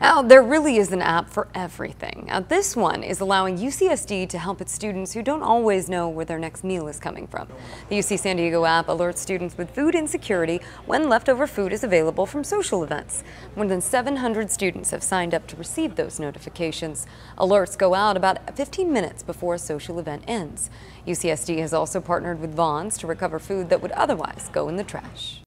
Now, there really is an app for everything. Now, this one is allowing UCSD to help its students who don't always know where their next meal is coming from. The UC San Diego app alerts students with food insecurity when leftover food is available from social events. More than 700 students have signed up to receive those notifications. Alerts go out about 15 minutes before a social event ends. UCSD has also partnered with Vons to recover food that would otherwise go in the trash.